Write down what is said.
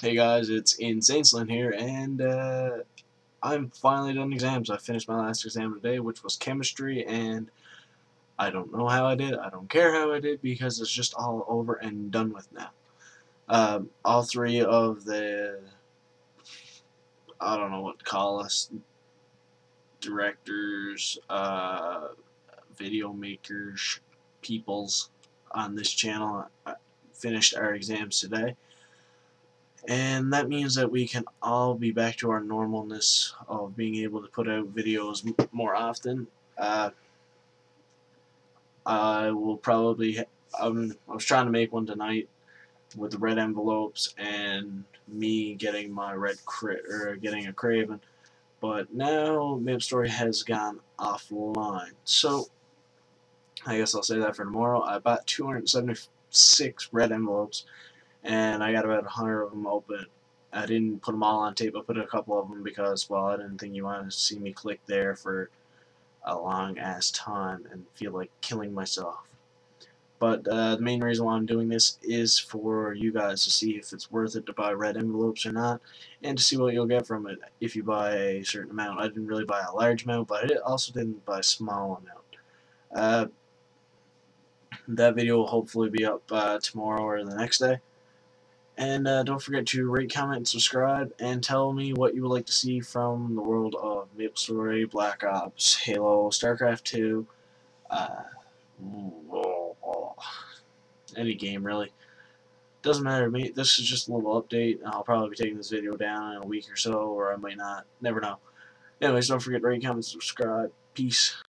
Hey guys, it's Insane Slim here, and uh, I'm finally done exams. I finished my last exam today, which was chemistry, and I don't know how I did. I don't care how I did because it's just all over and done with now. Um, all three of the, I don't know what to call us, directors, uh, video makers, peoples on this channel uh, finished our exams today and that means that we can all be back to our normalness of being able to put out videos more often. Uh, I will probably, um, I was trying to make one tonight with the red envelopes and me getting my red crit or getting a craven but now MapleStory has gone offline. So I guess I'll say that for tomorrow. I bought 276 red envelopes and I got about a hundred of them open. I didn't put them all on tape. I put a couple of them because, well, I didn't think you wanted to see me click there for a long ass time and feel like killing myself. But uh, the main reason why I'm doing this is for you guys to see if it's worth it to buy red envelopes or not, and to see what you'll get from it if you buy a certain amount. I didn't really buy a large amount, but I also didn't buy a small amount. Uh, that video will hopefully be up uh, tomorrow or the next day. And uh, don't forget to rate, comment, and subscribe, and tell me what you would like to see from the world of MapleStory, Black Ops, Halo, StarCraft 2, uh, any game really. Doesn't matter to me. This is just a little update. I'll probably be taking this video down in a week or so, or I might not. Never know. Anyways, don't forget to rate, comment, subscribe. Peace.